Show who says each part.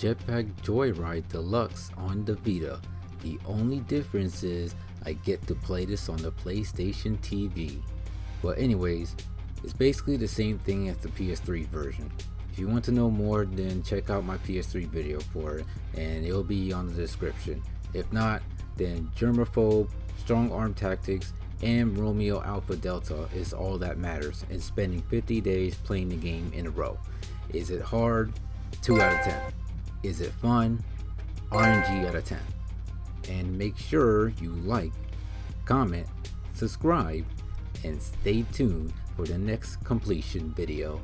Speaker 1: Jetpack Joyride Deluxe on the Vita. The only difference is I get to play this on the PlayStation TV. But anyways, it's basically the same thing as the PS3 version. If you want to know more, then check out my PS3 video for it, and it'll be on the description. If not, then Germaphobe, Strong Arm Tactics, and Romeo Alpha Delta is all that matters in spending 50 days playing the game in a row. Is it hard? 2 out of 10. Is it fun? RNG out of 10. And make sure you like, comment, subscribe, and stay tuned for the next completion video.